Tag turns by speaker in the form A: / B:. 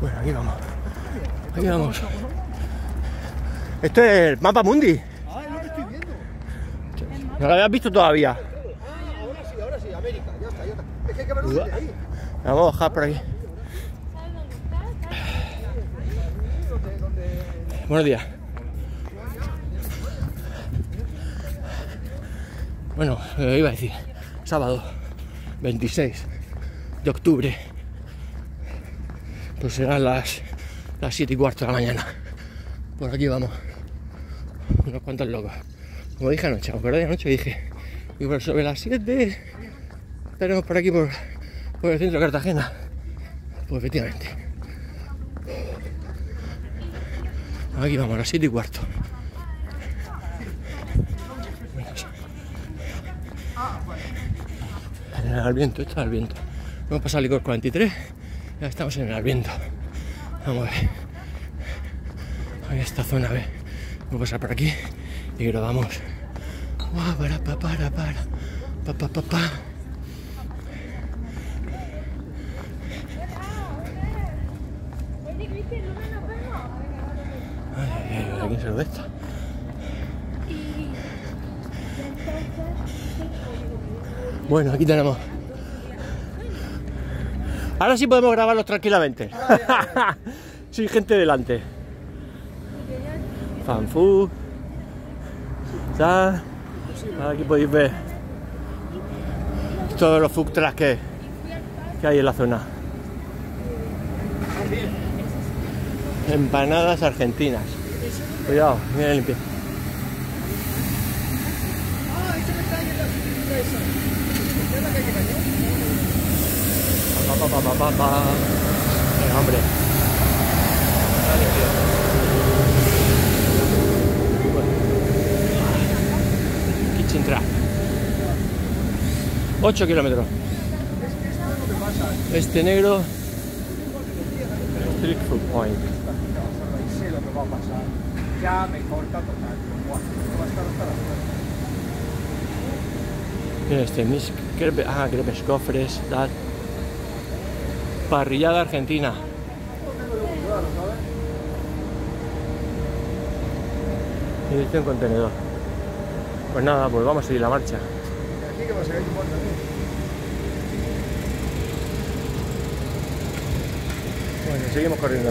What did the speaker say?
A: Bueno, aquí vamos. Aquí vamos. Esto es el mapa mundi.
B: Ah, es lo que estoy viendo.
A: No lo habías visto todavía.
B: Ah, ahora sí, ahora sí, América. Ya está, ya está. Es que hay que verlo desde ahí.
A: Vamos a bajar por aquí. Buenos días. Bueno, eh, iba a decir, sábado 26 de octubre, pues serán las, las 7 y cuarto de la mañana. Por aquí vamos, unos cuantos locos. Como dije anoche, ¿os acordáis anoche? Dije, y por sobre las 7 estaremos por aquí por, por el centro de Cartagena. Pues efectivamente. Aquí vamos, a las 7 y cuarto. En el Alviento, esto es Alviento. Hemos pasado licor 43, ya estamos en el Alviento. Vamos a ver. Ahí esta zona, a ver. Vamos a pasar por aquí y grabamos. Guau, para, pa, para, para. Pa, pa, pa, pa. Ay, ay, ay, ¿a quién se lo de esta? Bueno, aquí tenemos. Ahora sí podemos grabarlos tranquilamente. Sin gente delante. Fanfu. Aquí podéis ver todos los food trucks que, que hay en la zona. Empanadas argentinas. Cuidado, mira limpio.
B: Ah, esa que está ahí en la pintura esa. ¿Esa es la que hay que cañón?
A: Pa, pa, pa. Venga, hombre. Está limpio. Bueno. Kitchen Track. 8 kilómetros. Este negro. Street Food Point.
B: Sé lo que va a pasar. Ya me corta total. Va a estar hasta
A: este, mis ah, crepes cofres, tal. Parrillada argentina. Dirección contenedor. Pues nada, pues vamos a seguir la marcha. Bueno, seguimos corriendo.